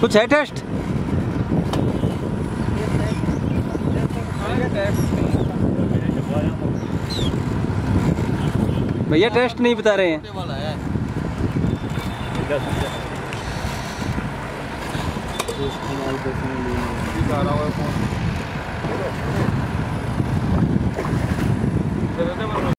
कुछ है टेस्ट? भैया टेस्ट नहीं बता रहे हैं।